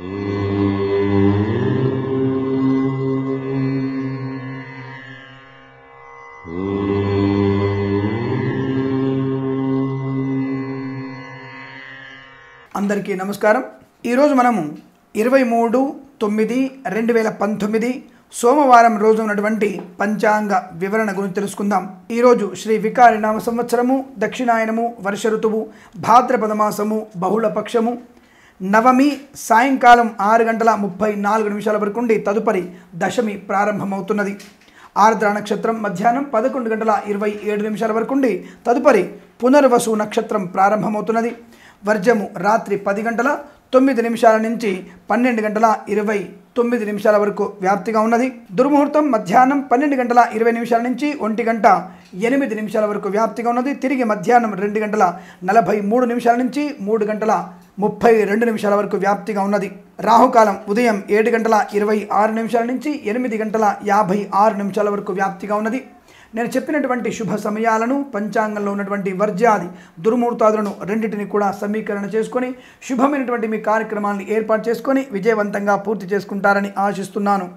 అందరికీ నమస్కారం. ఈరోజు మనము ఇరవై మూడు తొమ్మిది రెండు వేల పంతొమ్మిది సోమవారం రోజు ఉన్నటువంటి పంచాంగ వివరణ గురించి తెలుసుకుందాం. ఈరోజు శ్రీ వికారి నామ సంవత్సరము దక్షిణాయనము వర్ష ఋతువు భాద్రపద మాసము బహుళ పక్షము నవమి సాయంకాలం ఆరు గంటల ముప్పై నాలుగు నిమిషాల వరకు ఉండి తదుపరి దశమి ప్రారంభమవుతున్నది. ఆర్ద్ర నక్షత్రం మధ్యాహ్నం పదకొండు గంటల ఇరవై ఏడు నిమిషాల వరకు ఉండి తదుపరి పునర్వసు నక్షత్రం ప్రారంభమవుతున్నది. వర్జము రాత్రి పది గంటల తొమ్మిది నిమిషాల నుంచి పన్నెండు గంటల ఇరవై తొమ్మిది నిమిషాల వరకు వ్యాప్తిగా ఉన్నది. దుర్ముహూర్తం మధ్యాహ్నం పన్నెండు గంటల ఇరవై నిమిషాల నుంచి ఒంటి గంట ఎనిమిది నిమిషాల వరకు వ్యాప్తిగా ఉన్నది. తిరిగి మధ్యాహ్నం రెండు గంటల నలభై మూడు నిమిషాల నుంచి మూడు గంటల ముప్పై రెండు నిమిషాల వరకు వ్యాప్తిగా ఉన్నది. రాహుకాలం ఉదయం ఏడు గంటల ఇరవై ఆరు నిమిషాల నుంచి ఎనిమిది గంటల యాభై ఆరు నిమిషాల వరకు వ్యాప్తిగా ఉన్నది. నేను చెప్పినటువంటి శుభ సమయాలను పంచాంగంలో ఉన్నటువంటి వర్జ్యాది దుర్ముహూర్తాదులను రెండింటిని కూడా సమీకరణ చేసుకొని శుభమైనటువంటి మీ కార్యక్రమాలను ఏర్పాటు చేసుకొని విజయవంతంగా పూర్తి చేసుకుంటారని ఆశిస్తున్నాను.